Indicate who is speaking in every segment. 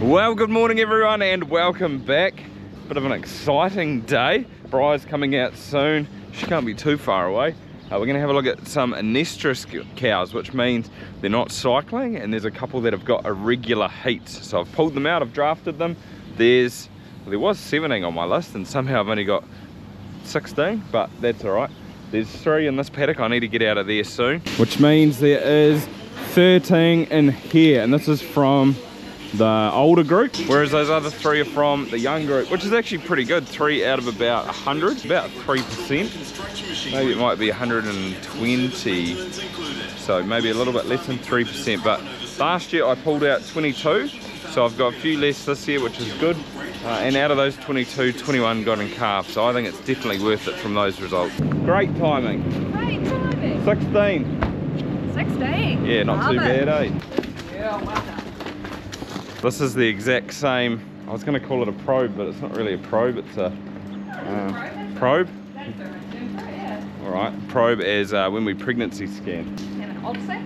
Speaker 1: Well, good morning everyone and welcome back. Bit of an exciting day. Briar's coming out soon. She can't be too far away. Uh, we're gonna have a look at some anestrous cows, which means they're not cycling and there's a couple that have got irregular heats. So I've pulled them out, I've drafted them. There's, well, there was 17 on my list and somehow I've only got 16, but that's all right. There's three in this paddock, I need to get out of there soon. Which means there is 13 in here and this is from the older group. Whereas those other three are from the young group which is actually pretty good. Three out of about 100 about three percent. Maybe it might be 120 so maybe a little bit less than three percent. But last year i pulled out 22 so i've got a few less this year which is good. Uh, and out of those 22 21 got in calf. So i think it's definitely worth it from those results. Great timing.
Speaker 2: Great timing.
Speaker 1: 16
Speaker 2: 16.
Speaker 1: yeah not
Speaker 2: Love
Speaker 1: too
Speaker 2: it.
Speaker 1: bad eh?
Speaker 2: Yeah, well done.
Speaker 1: This is the exact same, I was going to call it a probe, but it's not really a probe, it's a uh, probe.
Speaker 2: That's the right term for it, yeah.
Speaker 1: All right, probe as uh, when we pregnancy scan.
Speaker 2: And an obsec.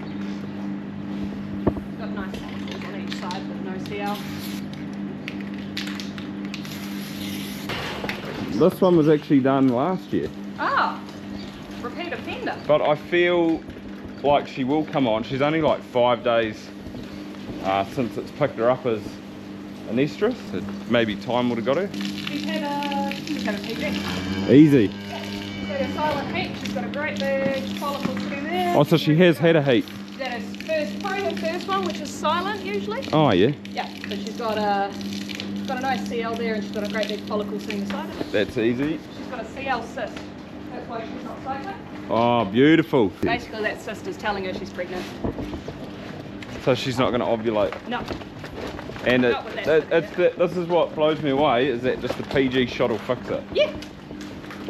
Speaker 2: Got nice muscles on each side, but no CL.
Speaker 1: This one was actually done last year,
Speaker 2: Ah, repeat offender.
Speaker 1: but I feel like she will come on. She's only like five days uh, since it's picked her up as anestrous. It maybe time would have got her.
Speaker 2: She's had a, she's had a.
Speaker 1: Easy.
Speaker 2: She's had a silent heat. She's got a great big follicle sitting there.
Speaker 1: Oh, so she has had a heat.
Speaker 2: That is first, probably her first one, which is silent usually.
Speaker 1: Oh yeah,
Speaker 2: Yeah, so she's got a, she's got a nice CL there and she's got a great big follicle sitting beside it.
Speaker 1: that's easy.
Speaker 2: She's got a CL cyst. That's why she's not cycling.
Speaker 1: Oh, beautiful.
Speaker 2: Basically, that cyst is telling her she's pregnant.
Speaker 1: So she's not going to ovulate.
Speaker 2: No.
Speaker 1: And it, it's the, this is what blows me away is that just the PG shot will fix it
Speaker 2: Yeah.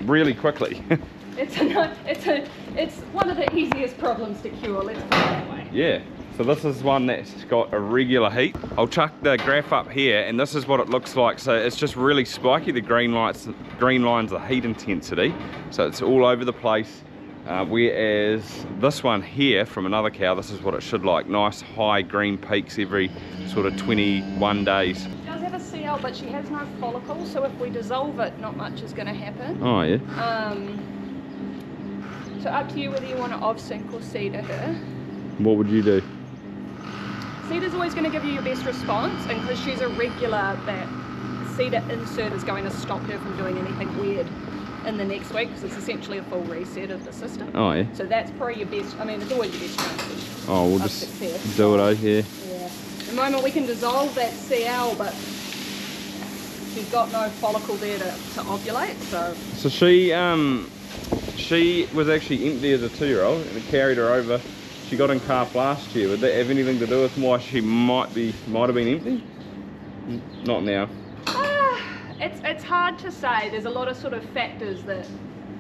Speaker 1: really quickly.
Speaker 2: It's a, it's a, it's one of the easiest problems to cure. Let's put it that way.
Speaker 1: yeah. So this is one that's got a regular heat. I'll chuck the graph up here and this is what it looks like. So it's just really spiky. The green lights, green line's the heat intensity. So it's all over the place. Uh, whereas this one here from another cow, this is what it should like. Nice high green peaks every sort of 21 days.
Speaker 2: She does have a CL, but she has no follicle, so if we dissolve it, not much is going to happen.
Speaker 1: Oh yeah.
Speaker 2: Um, so up to you whether you want to Ovsynch or CIDR her.
Speaker 1: What would you do?
Speaker 2: CIDR is always going to give you your best response, and because she's a regular, that CIDR insert is going to stop her from doing anything weird in the next week, because it's essentially a full reset of the system.
Speaker 1: Oh yeah.
Speaker 2: So that's probably your best, I mean, it's always your best chance.
Speaker 1: Oh, we'll just
Speaker 2: success.
Speaker 1: do it over here.
Speaker 2: Yeah. At the moment we can dissolve that CL, but she's got no follicle there to, to ovulate, so
Speaker 1: So she um she was actually empty as a two-year-old and it carried her over. She got in calf last year. Would that have anything to do with why she might be might have been empty? Not now.
Speaker 2: It's it's hard to say. There's a lot of sort of factors that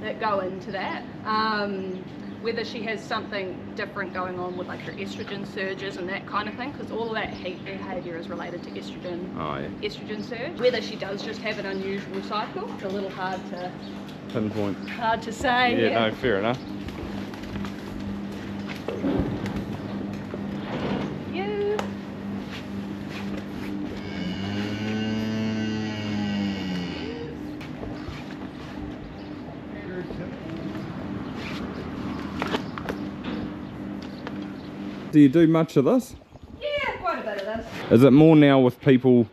Speaker 2: that go into that. Um, whether she has something different going on with like her estrogen surges and that kind of thing, because all of that heat behaviour is related to estrogen
Speaker 1: Oh yeah.
Speaker 2: estrogen surge. Whether she does just have an unusual cycle, it's a little hard to
Speaker 1: Pinpoint.
Speaker 2: hard to say.
Speaker 1: Yeah, no, fair enough. Do you do much of this?
Speaker 2: Yeah, quite a bit of this.
Speaker 1: Is it more now with people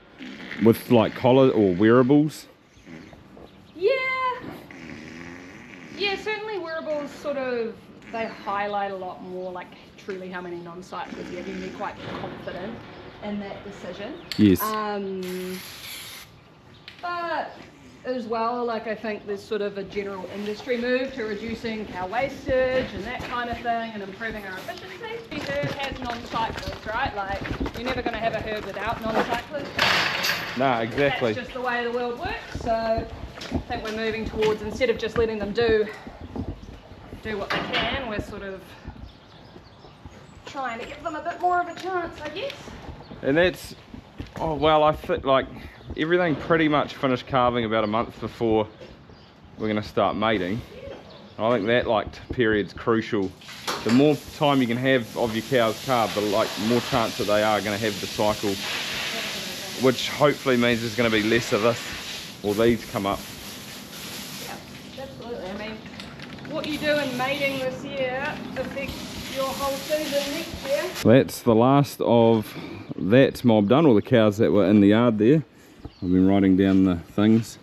Speaker 1: with like collar or wearables?
Speaker 2: Yeah. Yeah, certainly wearables sort of they highlight a lot more like truly how many non-cyclers you have. You can be quite confident in that decision.
Speaker 1: Yes.
Speaker 2: Um, but as well, like I think there's sort of a general industry move to reducing cow wastage and that kind of thing and improving our efficiency. The herd has non-cyclers, right? Like you're never going to have a herd without non-cyclers.
Speaker 1: No, exactly.
Speaker 2: That's just the way the world works. So I think we're moving towards instead of just letting them do do what they can, we're sort of trying to give them a bit more of a chance, I guess.
Speaker 1: And that's, oh well, I think like everything pretty much finished calving about a month before we're gonna start mating. I think that like period's crucial. The more time you can have of your cows calve, the like more chance that they are gonna have the cycle which hopefully means there's going to be less of this or these come up.
Speaker 2: Yeah, absolutely. I mean, what you do in mating this year affects your whole season next year.
Speaker 1: That's the last of that mob done, all the cows that were in the yard there. I've been writing down the things.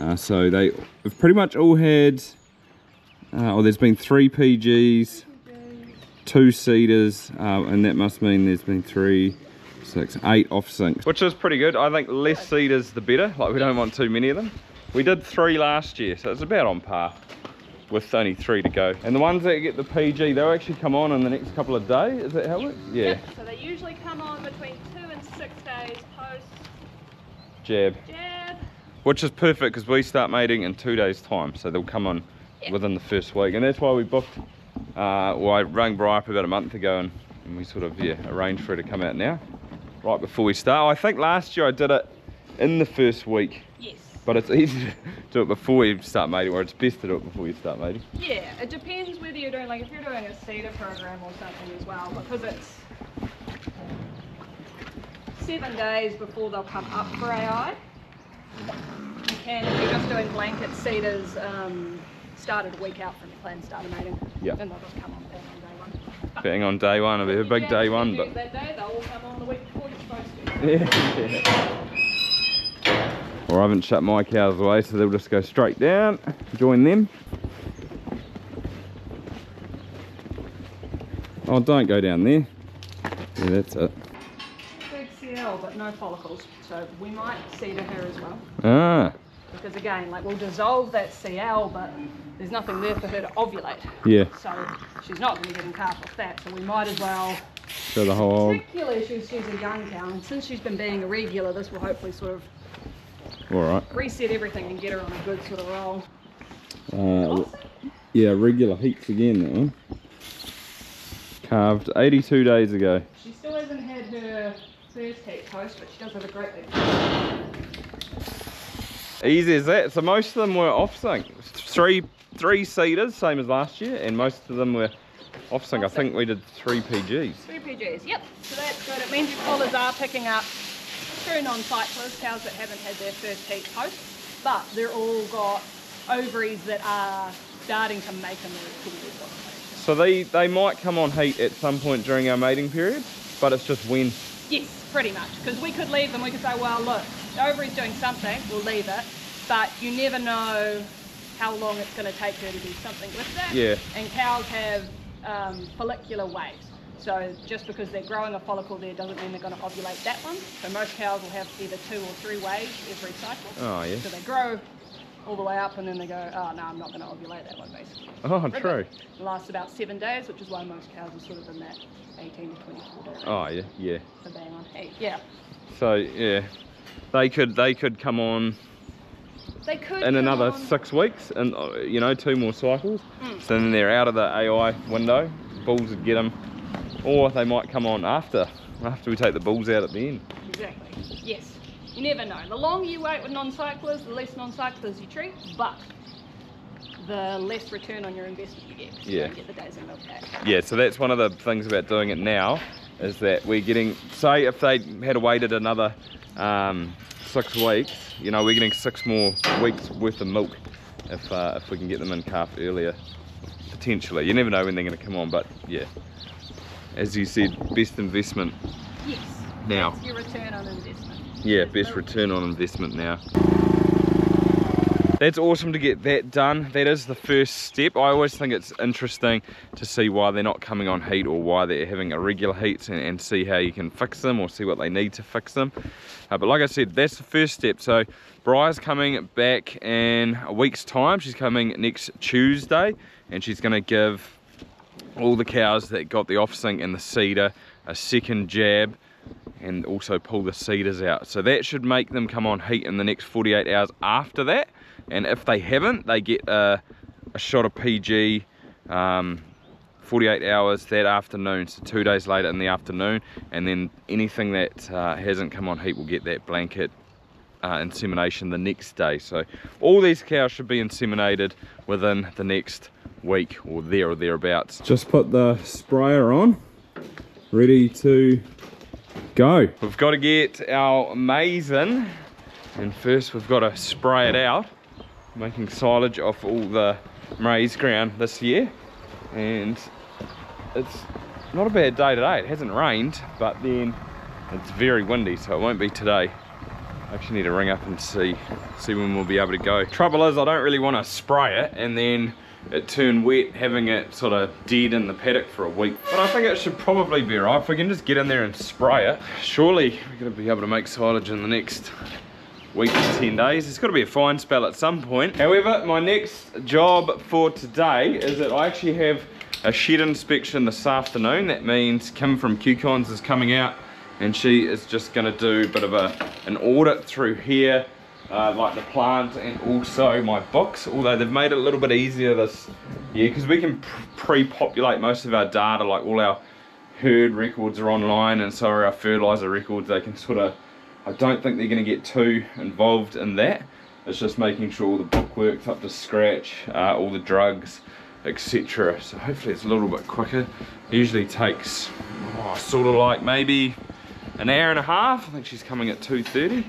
Speaker 1: Uh, so they have pretty much all had, uh, oh there's been three PGs, two CIDRs, uh, and that must mean there's been three, six, eight Ovsynchs. Which is pretty good. I think less CIDRs the better, like we don't want too many of them. We did three last year, so it's about on par with only three to go. And the ones that get the PG, they'll actually come on in the next couple of days. Is that how it works? Yeah.
Speaker 2: Yep, so they usually come on between two and six days post
Speaker 1: Jab.
Speaker 2: jab.
Speaker 1: Which is perfect because we start mating in two days time. So they'll come on
Speaker 2: Yeah.
Speaker 1: within the first week. And that's why we booked, uh, well I rang Bri up about a month ago and, and we sort of, yeah, arranged for her to come out now. Right before we start. I think last year I did it in the first week.
Speaker 2: Yes.
Speaker 1: But it's easy to do it before you start mating, or it's best to do it before you start mating.
Speaker 2: Yeah, it depends whether you're doing like if you're doing a CIDR program or something as well, because it's seven days before they'll come up for AI. And you're just doing blanket CIDRs, um, started a week out from your plan starter mating.
Speaker 1: Yeah.
Speaker 2: Then they'll just come on bang on day one.
Speaker 1: Being on day one, it'll be a big day one, but
Speaker 2: That day, they'll all come on the week before you're supposed to.
Speaker 1: yeah. Or I haven't shut my cows away, so they'll just go straight down, join them. Oh, don't go down there. Yeah, that's it.
Speaker 2: Big CL, but no follicles, so we might see CIDR her as well.
Speaker 1: Ah,
Speaker 2: Because again, like we'll dissolve that CL, but there's nothing there for her to ovulate.
Speaker 1: yeah.
Speaker 2: So she's not going to get in calf off that. So we might as well,
Speaker 1: So the whole,
Speaker 2: particularly she's, she's a young cow, and since she's been being irregular, this will hopefully sort of
Speaker 1: all right.
Speaker 2: reset everything and get her on a good sort of roll.
Speaker 1: Uh, yeah, regular heats again, that one. Carved 82 days ago.
Speaker 2: She still hasn't had her first heat post, but she does have a great big.
Speaker 1: Easy as that. So most of them were Ovsynch. Three three CIDRs, same as last year, and most of them were Ovsynch. I
Speaker 2: Ovsynch.
Speaker 1: think we did three PGs.
Speaker 2: Three PGs, yep. So that's good. It means your collars are picking up true non-cyclists, cows that haven't had their first heat post, but they're all got ovaries that are starting to make a move towards.
Speaker 1: So they, they might come on heat at some point during our mating period, but it's just when.
Speaker 2: Yes, pretty much. Because we could leave them, we could say, well, look, the ovary's doing something, we'll leave it. But you never know how long it's going to take her to do something with that.
Speaker 1: Yeah.
Speaker 2: And cows have um, follicular waves. So just because they're growing a follicle there doesn't mean they're going to ovulate that one. So most cows will have either two or three waves every cycle.
Speaker 1: Oh, yeah.
Speaker 2: So they grow all the way up and then they go, oh, no, I'm not going to ovulate that one, basically.
Speaker 1: Oh, true.
Speaker 2: It lasts about seven days, which is why most cows are sort of in that 18 to 24 day range
Speaker 1: Oh, yeah, yeah.
Speaker 2: for being on. Yeah.
Speaker 1: So, yeah. They could they could come on
Speaker 2: They could
Speaker 1: in another
Speaker 2: on-
Speaker 1: six weeks and, uh, you know, two more cycles.
Speaker 2: Mm.
Speaker 1: So then they're out of the AI window. Bulls would get them. Or they might come on after, after we take the bulls out at the end.
Speaker 2: Exactly. Yes. You never know. The longer you wait with non-cyclers, the less non-cyclers you treat, but the less return on your investment you get. You
Speaker 1: Yeah.
Speaker 2: don't get the days in milk back.
Speaker 1: Yeah, so that's one of the things about doing it now is that we're getting, say if they had waited another um, six weeks, you know, we're getting six more weeks worth of milk if, uh, if we can get them in calf earlier, potentially. You never know when they're going to come on, but yeah, as you said, best investment
Speaker 2: Yes.
Speaker 1: now.
Speaker 2: Your return on investment.
Speaker 1: Yeah, best return on investment now. That's awesome to get that done. That is the first step. I always think it's interesting to see why they're not coming on heat or why they're having irregular heats and, and see how you can fix them or see what they need to fix them. Uh, but like I said, that's the first step. So Briar's coming back in a week's time. She's coming next Tuesday and she's going to give all the cows that got the Ovsynch and the CIDR a second jab and also pull the CIDRs out. So that should make them come on heat in the next 48 hours after that. And if they haven't, they get a, a shot of PG um, 48 hours that afternoon, so two days later in the afternoon. And then anything that uh, hasn't come on heat will get that blanket uh, insemination the next day. So all these cows should be inseminated within the next week or there or thereabouts. Just put the sprayer on, ready to go. We've got to get our maize in. And first we've got to spray it out. Making silage off all the maize ground this year. And it's not a bad day today. It hasn't rained, but then it's very windy, so it won't be today. I actually need to ring up and see see when we'll be able to go. Trouble is I don't really want to spray it and then it turn wet having it sort of dead in the paddock for a week. But I think it should probably be right. If we can just get in there and spray it, surely we're going to be able to make silage in the next week to 10 days. It's got to be a fine spell at some point. However, my next job for today is that I actually have a shed inspection this afternoon. That means Kim from QConz is coming out and she is just going to do a bit of a an audit through here uh, like the plant and also my books although they've made it a little bit easier this year because we can pre-populate most of our data like all our herd records are online and so are our fertilizer records they can sort of I don't think they're going to get too involved in that it's just making sure all the bookwork's up to scratch uh, all the drugs etc so hopefully it's a little bit quicker it usually takes oh, sort of like maybe an hour and a half. I think she's coming at 2.30.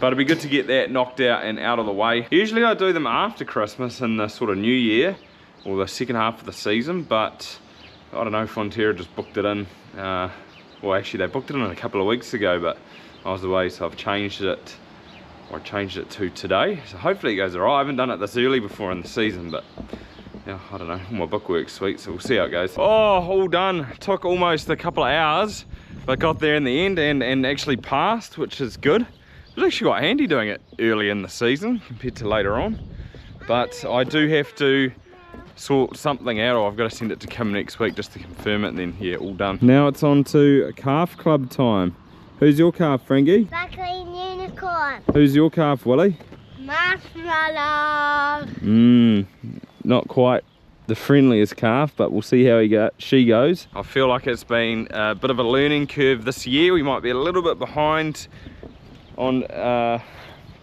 Speaker 1: But it'd be good to get that knocked out and out of the way. Usually I do them after Christmas in the sort of new year or the second half of the season, but I don't know, Fonterra just booked it in. Uh, well, actually they booked it in a couple of weeks ago, but I was away, so I've changed it, or I changed it to today. So hopefully it goes alright. I haven't done it this early before in the season, but yeah, I don't know, my bookwork's sweet, so we'll see how it goes. Oh, all done. Took almost a couple of hours but got there in the end and, and actually passed, which is good. It was actually quite handy doing it early in the season compared to later on. But I do have to sort something out or I've got to send it to Kim next week just to confirm it and then yeah, all done. Now it's on to calf club time. Who's your calf, Frankie?
Speaker 3: Buckley Unicorn.
Speaker 1: Who's your calf, Willie?
Speaker 3: Marshmallow.
Speaker 1: Mmm, not quite the friendliest calf, but we'll see how he go, she goes. I feel like it's been a bit of a learning curve this year. We might be a little bit behind on uh,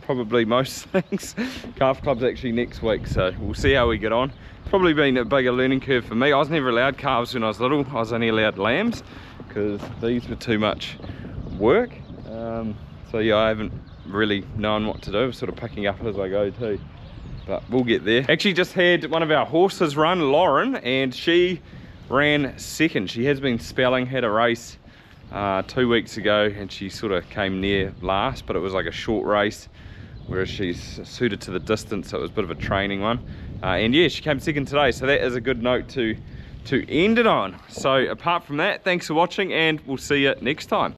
Speaker 1: probably most things. calf club's actually next week, so we'll see how we get on. Probably been a bigger learning curve for me. I was never allowed calves when I was little. I was only allowed lambs because these were too much work. Um, so yeah, I haven't really known what to do. I'm sort of picking up as I go too but we'll get there. Actually just had one of our horses run, Lauren, and she ran second. She has been spelling, had a race uh, two weeks ago and she sort of came near last, but it was like a short race, whereas she's suited to the distance, so it was a bit of a training one. Uh, and yeah, she came second today, so that is a good note to, to end it on. So apart from that, thanks for watching and we'll see you next time.